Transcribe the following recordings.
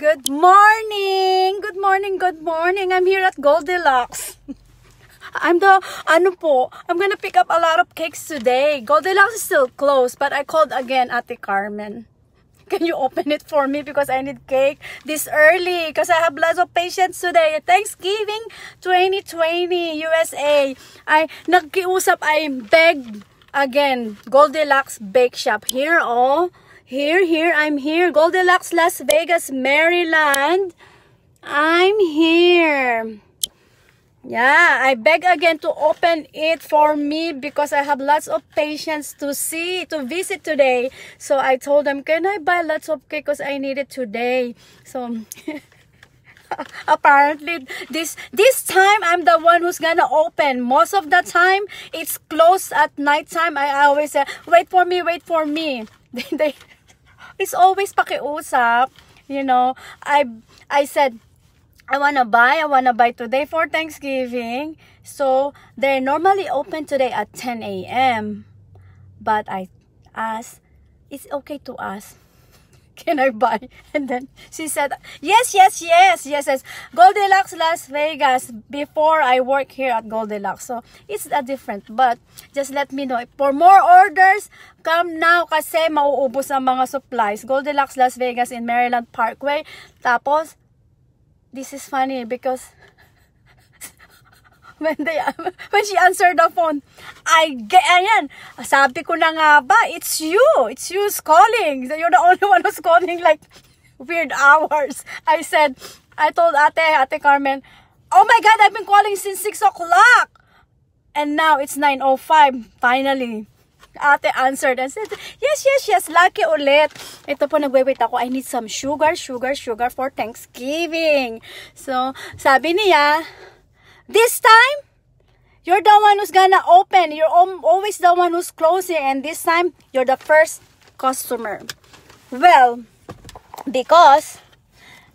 Good morning! Good morning, good morning. I'm here at Goldilocks. I'm the, ano po, I'm gonna pick up a lot of cakes today. Goldilocks is still closed, but I called again Ate Carmen. Can you open it for me because I need cake this early because I have lots of patients today. Thanksgiving 2020 USA. I nagkiusap, I begged again Goldilocks Bake Shop. Here, oh. Here, here, I'm here. Goldilocks Las Vegas, Maryland. I'm here. Yeah, I beg again to open it for me because I have lots of patients to see, to visit today. So I told them, can I buy lots of cake because I need it today. So apparently this this time I'm the one who's gonna open. Most of the time it's closed at night time. I always say, wait for me, wait for me. they, it's always pakiusap. You know, I I said, I wanna buy, I wanna buy today for Thanksgiving. So they're normally open today at 10 a.m. But I asked, it's okay to ask can I buy? And then she said, yes, yes, yes, yes, yes. Goldilocks Las Vegas before I work here at Goldilocks. So, it's a different. But, just let me know. For more orders, come now kasi mauubos ang mga supplies. Goldilocks Las Vegas in Maryland Parkway. Tapos, this is funny because when they when she answered the phone I get ayan sabi ko na nga ba it's you it's you's calling you're the only one who's calling like weird hours I said I told ate ate Carmen oh my god I've been calling since 6 o'clock and now it's 9.05 finally ate answered and said, yes, yes, yes, lucky ulit. Ito po, nagwe-wait ako. I need some sugar, sugar, sugar for Thanksgiving. So, sabi niya, This time, you're the one who's gonna open. You're always the one who's closing. And this time, you're the first customer. Well, because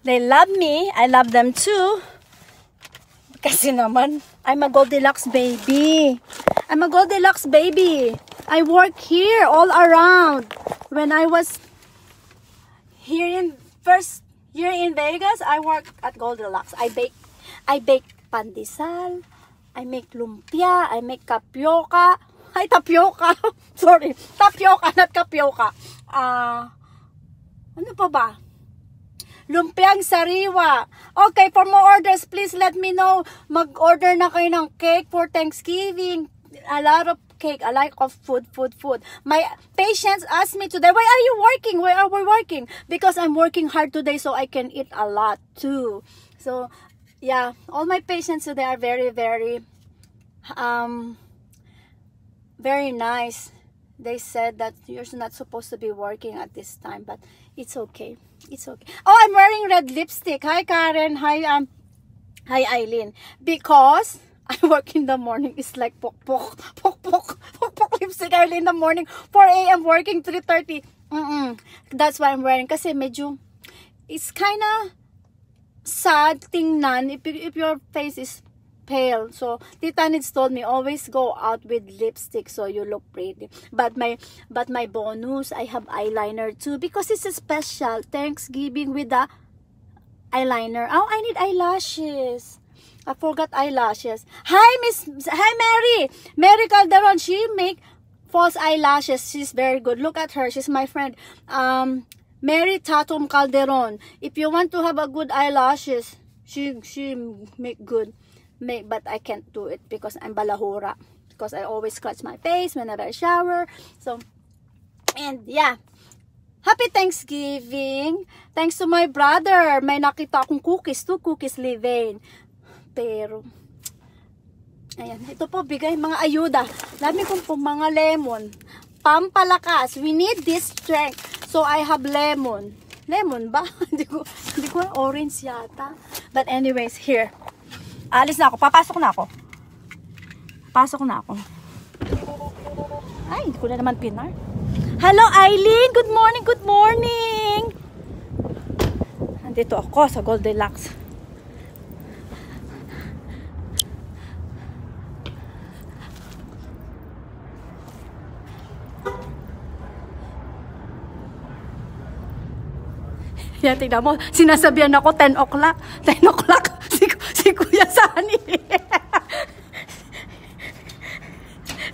they love me, I love them too. Kasi naman, I'm a Goldilocks baby. I'm a Goldilocks baby. I work here all around. When I was here in first year in Vegas, I work at Goldilocks. I bake I bake pandesal, I make lumpia, I make tapioca, ay tapioca, sorry, tapioca, not tapioca. Ah, uh, ano pa ba? Lumpiang sariwa. Okay, for more orders, please let me know. Mag-order na kayo ng cake for Thanksgiving. A lot of cake. I like of food, food, food. My patients ask me today, why are you working? Why are we working? Because I'm working hard today so I can eat a lot too. So, yeah, all my patients today are very, very, um, very nice. They said that you're not supposed to be working at this time, but it's okay. It's okay. Oh, I'm wearing red lipstick. Hi, Karen. Hi, um, hi, Eileen. Because I work in the morning. It's like pok pok pok pok pok pok lipstick early in the morning. 4 a.m. working 3:30. Mm -mm. That's why I'm wearing. Kasi medyo, it's kind of sad tingnan if, if your face is pale. So, Tita Nids told me, always go out with lipstick so you look pretty. But my, but my bonus, I have eyeliner too because it's a special Thanksgiving with the eyeliner. Oh, I need eyelashes. I forgot eyelashes. Hi, Miss, hi, Mary. Mary Calderon, she make false eyelashes. She's very good. Look at her. She's my friend. Um, Mary Tatum Calderon. If you want to have a good eyelashes, she she make good. Make, but I can't do it because I'm balahura. Because I always scratch my face whenever I shower. So, and yeah. Happy Thanksgiving! Thanks to my brother. May nakita akong cookies. Two cookies leaving. Pero, ayan. Ito po, bigay mga ayuda. Dami kong po mga lemon. Pampalakas. We need this strength. So, I have lemon. Lemon ba? hindi ko, hindi ko, orange yata. But anyways, here. Alis na ako. Papasok na ako. Pasok na ako. Ay, hindi ko na naman pinar. Hello, Eileen! Good morning, good morning! Nandito ako sa Goldilocks. Yan, tignan mo. Sinasabihan ako 10 o'clock. 10 o'clock. Si, si Kuya Sani.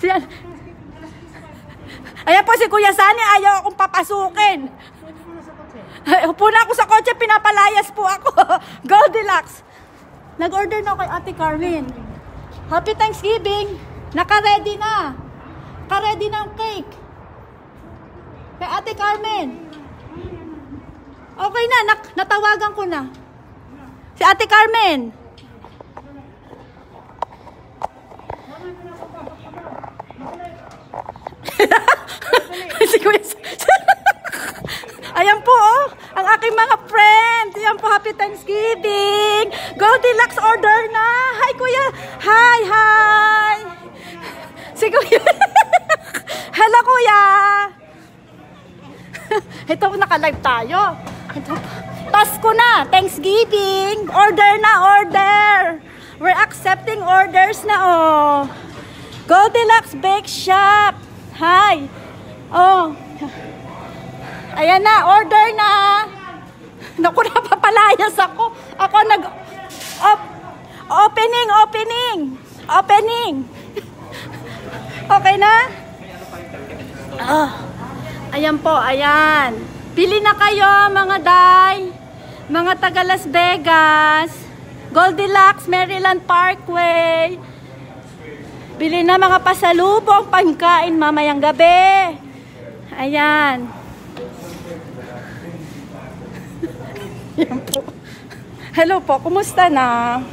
Yan. Ayan po si Kuya Sani. Ayaw akong papasukin. Upo na ako sa kotse. Pinapalayas po ako. Goldilocks. Nag-order na kay Ate Carmen. Happy Thanksgiving. Naka-ready na. Naka-ready na ang cake. Kay Ate Carmen. Okay na, nak- natawagan ko na. Si Ate Carmen. si Ayan po, oh, ang aking mga friends. Ayan po, happy Thanksgiving. Goldilocks order na. Hi, Kuya. Hi, hi. Si Kuya. Hello, Kuya. Ito, naka-live tayo. Ito, Pasko na, Thanksgiving. Order na, order. We're accepting orders na, oh. Goldilocks Bake Shop. Hi. Oh. Ayan na, order na. Naku, napapalayas ako. Ako nag... Op, opening, opening. Opening. Okay na? Ah. Ayan po, ayan. Pili na kayo, mga day. Mga taga Las Vegas. Goldilocks, Maryland Parkway. Bili na mga pasalubong, pangkain mamayang gabi. Ayan. Hello po, kumusta na?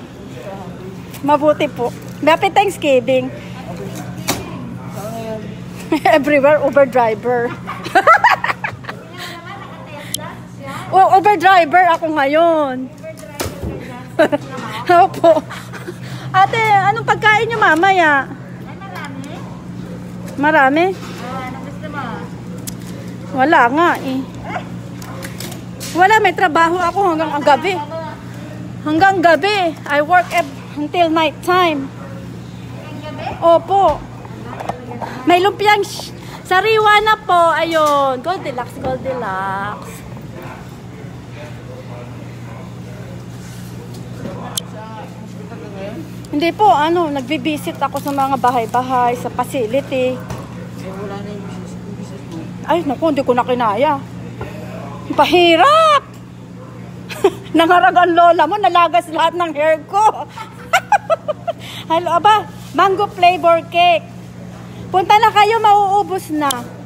Mabuti po. Happy Thanksgiving. Everywhere, Uber driver. Oh, Uber driver ako ngayon. Opo. Ate, anong pagkain nyo mamaya? Marami? Wala nga eh. Wala, may trabaho ako hanggang ang gabi. Hanggang gabi. I work until night time. Opo. May lumpiang sariwa na po. Ayun. Goldilocks, Goldilocks. Hindi po, ano, nagbi-visit ako sa mga bahay-bahay, sa facility. Ay, naku, hindi ko na kinaya. Pahirap! Nangaragan lola mo, nalagas lahat ng hair ko. Hello, aba, mango flavor cake. Punta na kayo, mauubos na.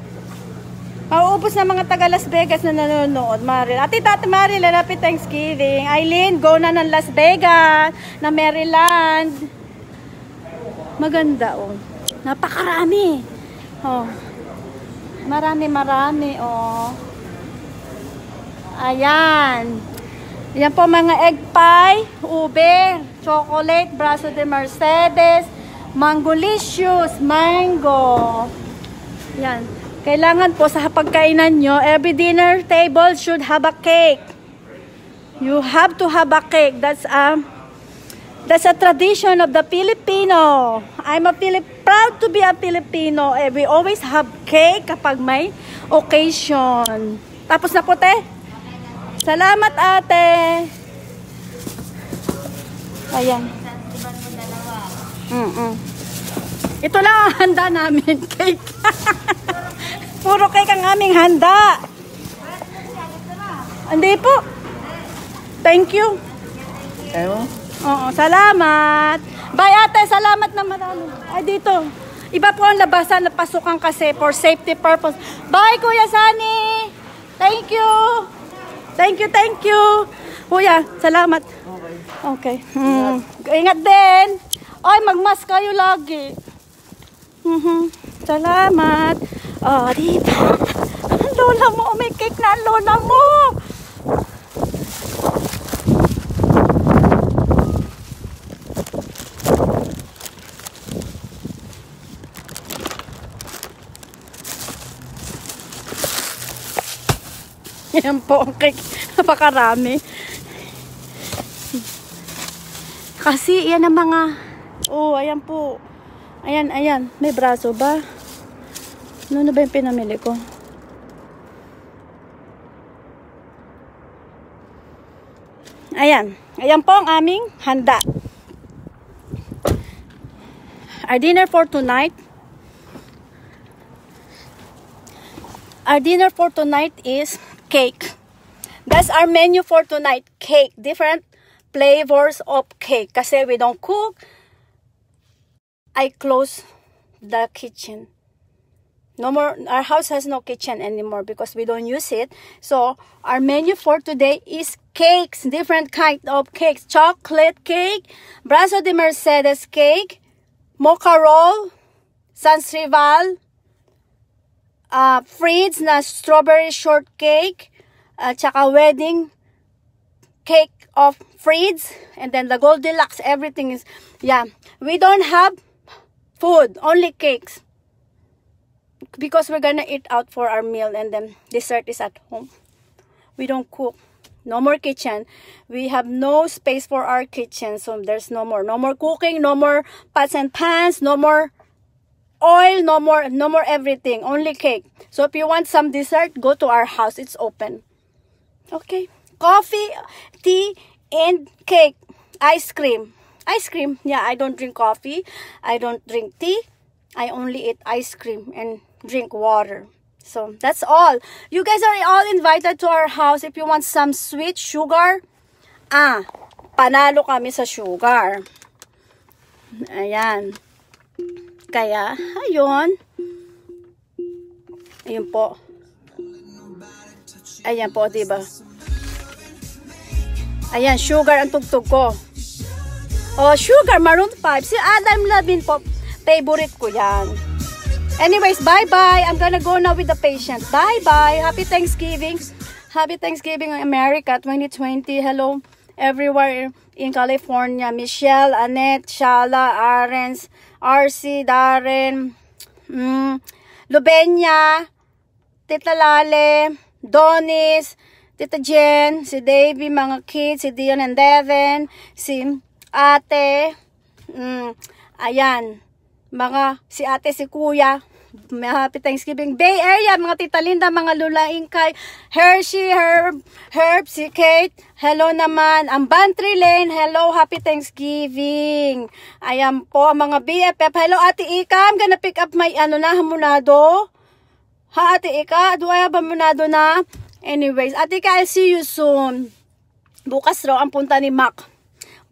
Mauubos na mga taga Las Vegas na nanonood, Maril. Ate Tati Maril, happy Thanksgiving. Eileen, go na ng Las Vegas, na Maryland. Maganda, oh. Napakarami. Oh. Marami, marami, oh. Ayan. Yan po mga egg pie, ube, chocolate, braso de Mercedes, mangolicious, mango. Yan. Kailangan po sa pagkainan nyo, every dinner table should have a cake. You have to have a cake. That's a, that's a tradition of the Filipino. I'm a Filip proud to be a Filipino. Eh, we always have cake kapag may occasion. Tapos na po, te? Salamat, ate. Ayan. Mm-mm. Ito lang ang handa namin, cake. Puro cake ang aming handa. Hindi po. Thank you. Ewan? Oo, salamat. Bye ate, salamat na marami. Ay dito. Iba po ang labasan na pasukan kasi for safety purpose. Bye Kuya Sani. Thank you. Thank you, thank you. Kuya, salamat. Okay. Okay. Hmm. Ingat din. Ay, magmask kayo lagi. Mhm. Salamat. Oh. Ang lola mo, may cake na lola mo. Yan po ang cake. Napakarami. Kasi yan ang mga... Oh, ayan po. Ayan, ayan. May braso ba? Ano na ba yung pinamili ko? Ayan. Ayan po ang aming handa. Our dinner for tonight. Our dinner for tonight is cake. That's our menu for tonight. Cake. Different flavors of cake. Kasi we don't cook. I close the kitchen. No more, our house has no kitchen anymore because we don't use it. So, our menu for today is cakes, different kind of cakes. Chocolate cake, Brazo de Mercedes cake, mocha roll, Sans Rival, uh, Fritz na strawberry shortcake, uh, wedding cake of Fritz, and then the Goldilocks, everything is, yeah. We don't have food, only cakes because we're gonna eat out for our meal and then dessert is at home. We don't cook. No more kitchen. We have no space for our kitchen so there's no more. No more cooking no more pots and pans no more oil no more no more everything only cake. So if you want some dessert go to our house. It's open. Okay. Coffee tea and cake. Ice cream. Ice cream. Yeah i don't drink coffee. I don't drink tea. I only eat ice cream and drink water. So, that's all. You guys are all invited to our house if you want some sweet sugar. Ah, panalo kami sa sugar. Ayan. Kaya, ayun. Ayun po. Ayan po, diba? Ayan, sugar ang tugtog ko. Oh, sugar, Maroon 5. Si Adam Levine po, favorite ko yan. Anyways, bye-bye. I'm gonna go now with the patient. Bye-bye. Happy Thanksgiving. Happy Thanksgiving America 2020. Hello everywhere in California. Michelle, Annette, Shala, Arens, RC, Darren, mm, Lubenya, Tita Lale, Donis, Tita Jen, si Davey, mga kids, si Dion and Devin, si ate, mm, ayan, mga si ate, si kuya, Happy Thanksgiving Bay Area, mga tita Linda, mga lulaing kay Hershey, Herb, Herb, si Kate, hello naman, ang Bantry Lane, hello, Happy Thanksgiving. Ayan po, mga BFF, hello Ate Ika, I'm gonna pick up my, ano na, hamunado. Ha, Ate Ika, do I have hamunado na? Anyways, Ate Ika, I'll see you soon. Bukas raw ang punta ni Mac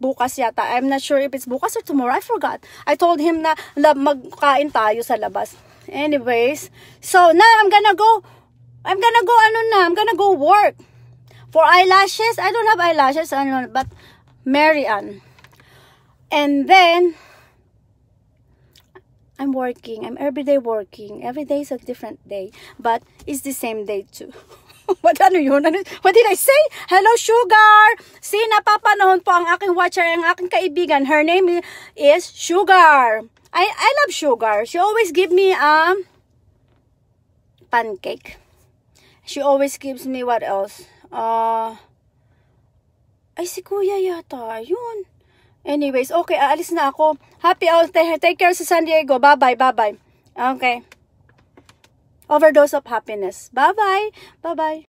bukas yata. I'm not sure if it's bukas or tomorrow. I forgot. I told him na, na magkain tayo sa labas. Anyways, so now I'm gonna go, I'm gonna go, ano na, I'm gonna go work. For eyelashes, I don't have eyelashes, ano, but Marianne. And then, I'm working. I'm everyday working. Every day is a different day. But it's the same day too. what ano yun? Ano, what did I say? Hello, Sugar! See, napapanahon po ang aking watcher, ang aking kaibigan. Her name is Sugar. I, I love Sugar. She always give me a um, pancake. She always gives me what else? Uh, ay, si Kuya yata. Yun. Anyways, okay, aalis na ako. Happy out. Take care sa San Diego. Bye-bye, bye-bye. Okay overdose of happiness. Bye-bye. Bye-bye.